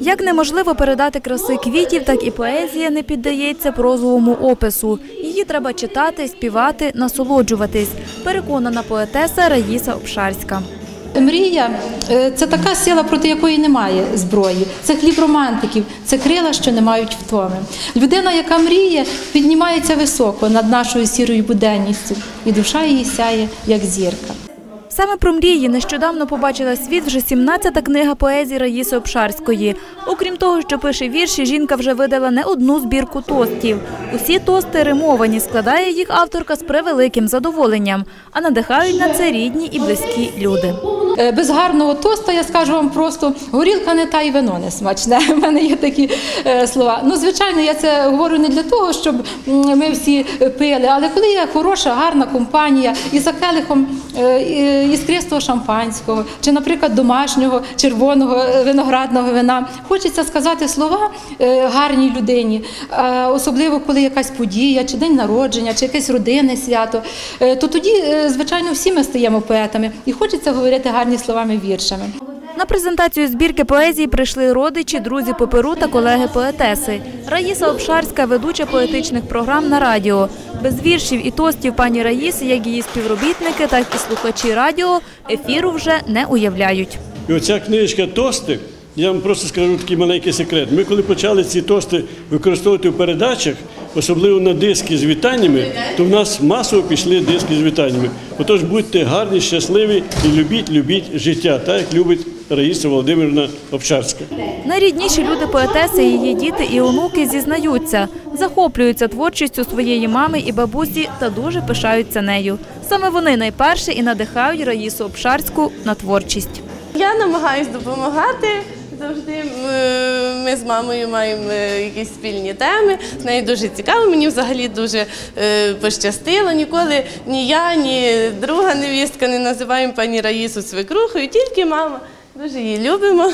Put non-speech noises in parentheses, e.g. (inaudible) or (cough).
Як неможливо передати краси квітів, так і поезія не піддається прозовому опису. Її треба читати, співати, насолоджуватись. Переконана поетеса Раїса Обшарська. Мрія е, це така сила, проти якої немає зброї. Це хліб романтиків, це крила, що не мають втоми. Людина, яка мріє, піднімається високо над нашою сірою буденністю, і душа її сяє, як зірка. Саме про мрії нещодавно побачила світ вже 17-та книга поезії Раїси Обшарської. Окрім того, що пише вірші, жінка вже видала не одну збірку тостів. Усі тости римовані, складає їх авторка з превеликим задоволенням, а надихають на це рідні і близькі люди. Е, Без гарного тоста я скажу вам просто горілка не та і вино не смачне. (laughs) У мене є такі е, слова. Ну, звичайно, я це говорю не для того, щоб ми всі пили, але коли є хороша, гарна компанія і за келихом е, іскристого шампанського, чи, наприклад, домашнього червоного е, виноградного вина, хочеться сказати слова е, гарній людині, Е, особливо коли якась подія, чи день народження, чи якесь родинне свято, то тоді, звичайно, всі ми стаємо поетами і хочеться говорити гарні словами віршами. На презентацію збірки поезії прийшли родичі, друзі по перу та колеги поетеси. Раїса Обшарська, ведуча поетичних програм на радіо. Без віршів і тостів пані Раїси, як її співробітники, так і слухачі радіо, ефіру вже не уявляють. І оця книжка тости, я вам просто скажу такий маленький секрет. Ми коли почали ці тости використовувати в передачах, особливо на диски з вітаннями, то в нас масово пішли диски з вітаннями. Отож будьте гарні, щасливі і любіть, любіть життя, так як любить Раїса Володимирівна Обшарська. Найрідніші люди поетеси, її діти і онуки зізнаються, захоплюються творчістю своєї мами і бабусі та дуже пишаються нею. Саме вони найперше і надихають Раїсу Обшарську на творчість. Я намагаюсь допомагати. Завжди ми з мамою маємо е, якісь спільні теми. З нею дуже цікаво. Мені взагалі дуже е, пощастило. Ніколи ні я, ні друга невістка не називаємо пані Раїсу свекрухою, тільки мама. Дуже її любимо.